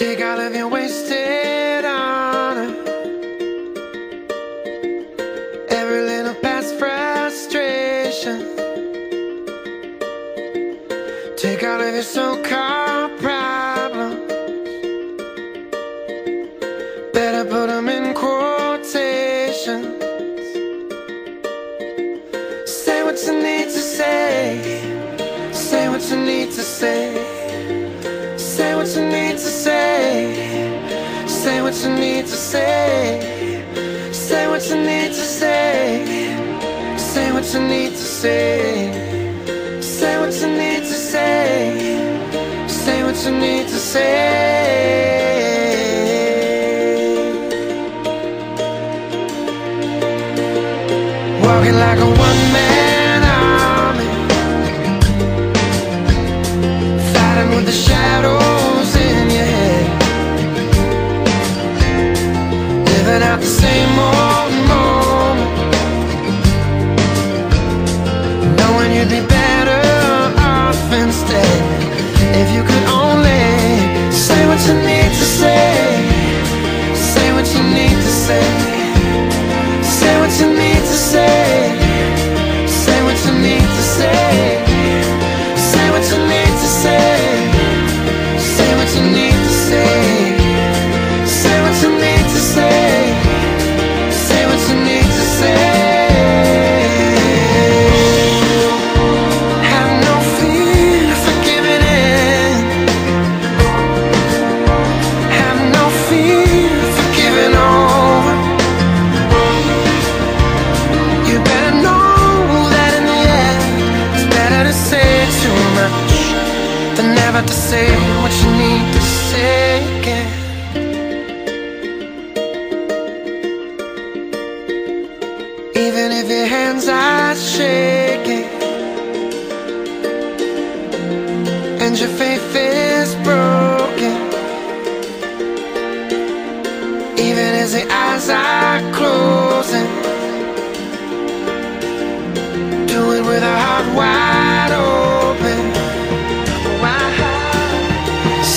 Take all of your wasted honor. Every little past frustration. Take all of your so-called problems. Better put them in quotations. Say what you need to say. Say what you need to say. Say what you need to Say what you need to say. Say what you need to say. Say what you need to say. Say what you need to say. Say what you need to say. out the same.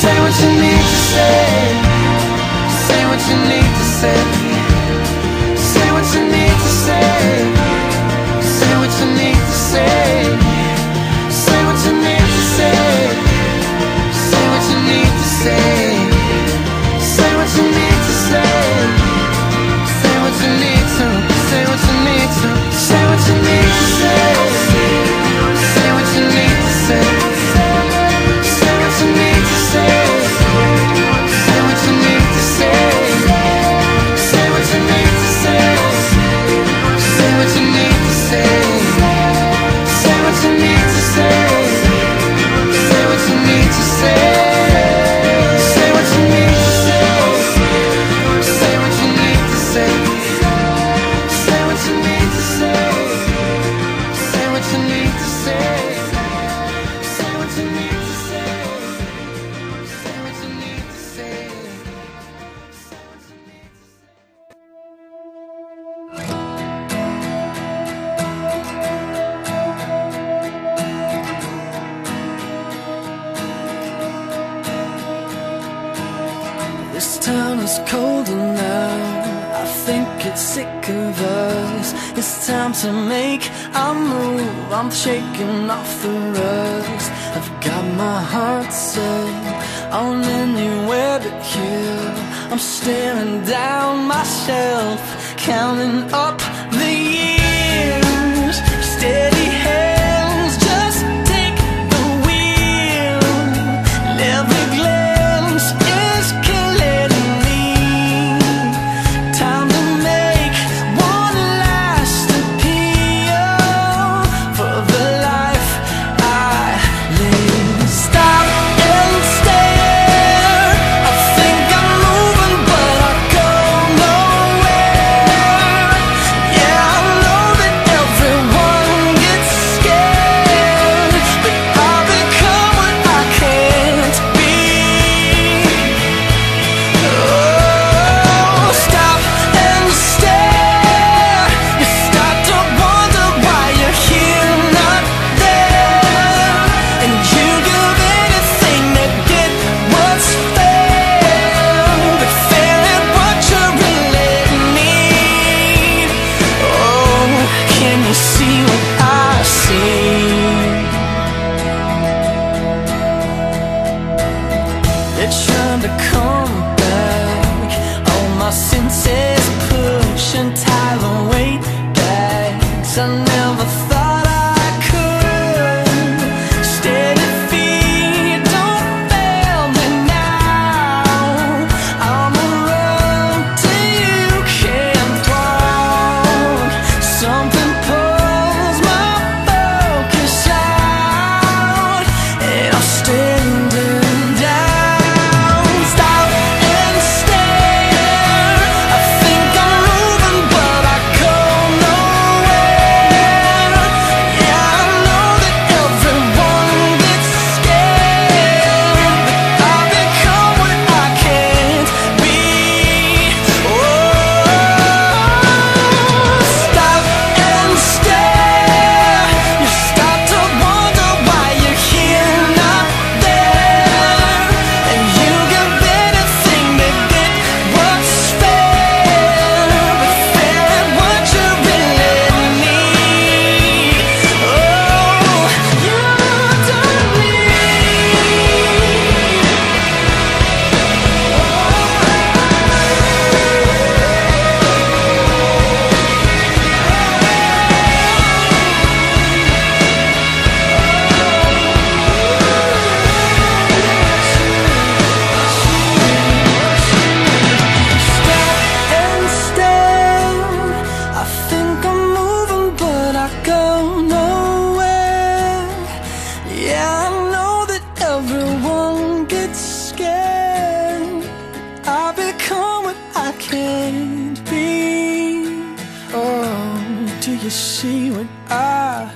Say what you need to say. Say what you need to say. town is colder now I think it's sick of us. It's time to make a move. I'm shaking off the rust. I've got my heart set On anywhere but here. I'm staring down my shelf Counting up trying to come back. All my senses push and pushing the weight bags. you see when I